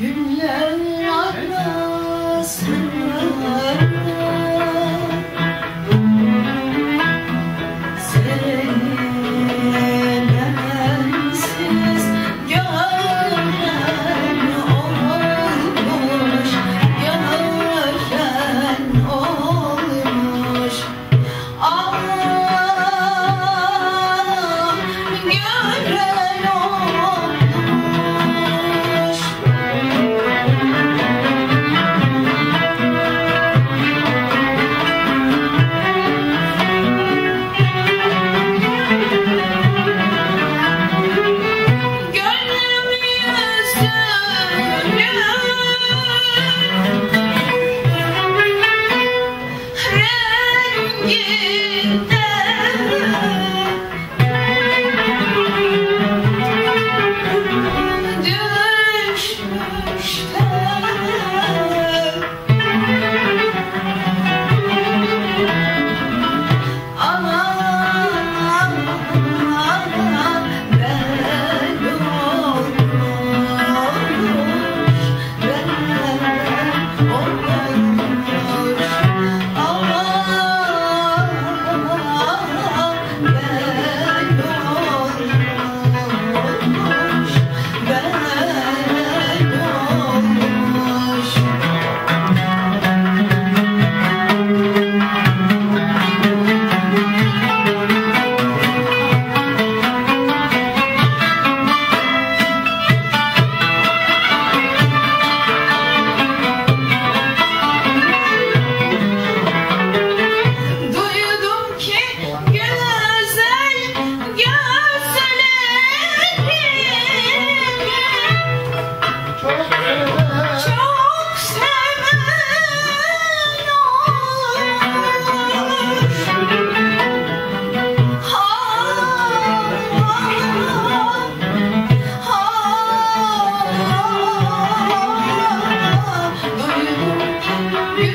Günler akar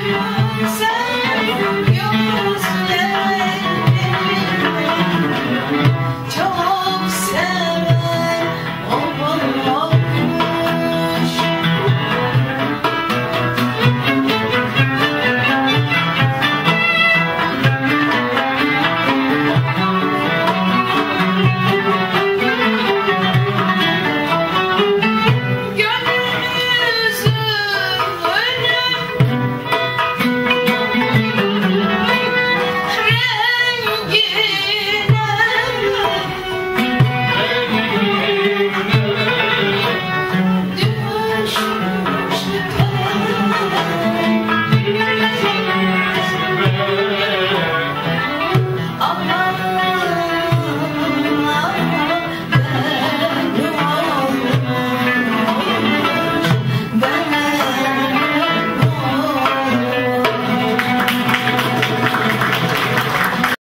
Say